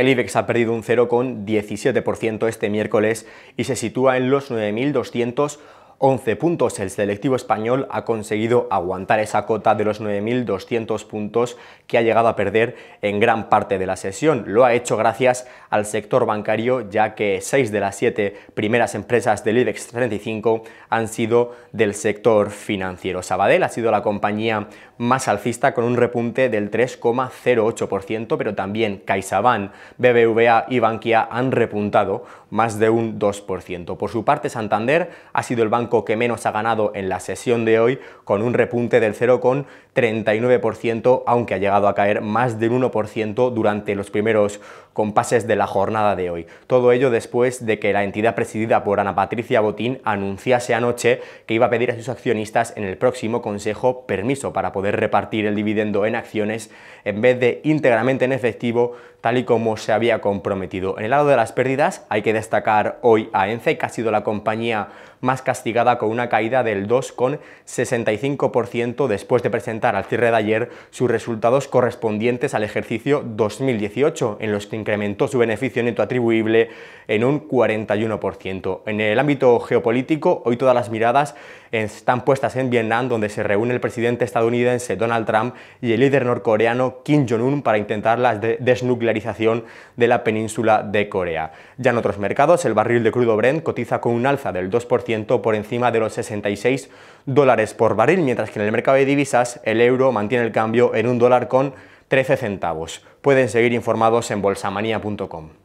El IBEX ha perdido un 0,17% este miércoles y se sitúa en los 9.200 11 puntos. El selectivo español ha conseguido aguantar esa cota de los 9.200 puntos que ha llegado a perder en gran parte de la sesión. Lo ha hecho gracias al sector bancario, ya que 6 de las 7 primeras empresas del IBEX 35 han sido del sector financiero. Sabadell ha sido la compañía más alcista con un repunte del 3,08%, pero también CaixaBank, BBVA y Bankia han repuntado más de un 2%. Por su parte, Santander ha sido el banco que menos ha ganado en la sesión de hoy, con un repunte del 0,39%, aunque ha llegado a caer más del 1% durante los primeros compases de la jornada de hoy. Todo ello después de que la entidad presidida por Ana Patricia Botín anunciase anoche que iba a pedir a sus accionistas en el próximo consejo permiso para poder repartir el dividendo en acciones en vez de íntegramente en efectivo, tal y como se había comprometido. En el lado de las pérdidas hay que destacar hoy a ENCE, que ha sido la compañía más castigada con una caída del 2,65% después de presentar al cierre de ayer sus resultados correspondientes al ejercicio 2018, en los que incrementó su beneficio neto atribuible en un 41%. En el ámbito geopolítico, hoy todas las miradas están puestas en Vietnam, donde se reúne el presidente estadounidense Donald Trump y el líder norcoreano Kim Jong-un para intentar la desnuclearización de la península de Corea. Ya en otros mercados, el barril de crudo Brent cotiza con un alza del 2% por de los 66 dólares por barril, mientras que en el mercado de divisas el euro mantiene el cambio en un dólar con 13 centavos. Pueden seguir informados en bolsamanía.com.